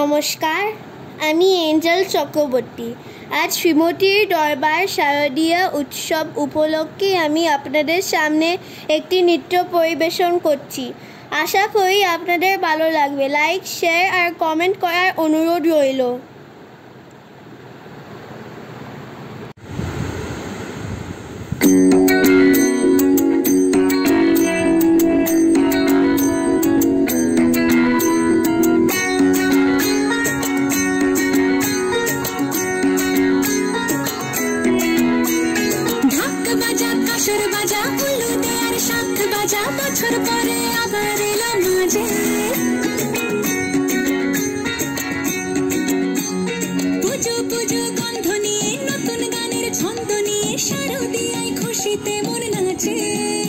নমস্কার, আমি এঞ্জেল চক্রবর্তী। আজ শ্রীমতীর দরবার শারদীয় উৎসব উপলক্ষে আমি আপনাদের সামনে একটি নৃত্য পরিবেশন করছি। আশা করি আপনাদের ভালো লাগবে। লাইক, শেয়ার আর কমেন্ট করার অনুরোধ রইল। পুজো পুজো গন্ধ নতুন গানের ছন্দ নিয়ে শারদিয়ায় খুশিতে মন নাচে।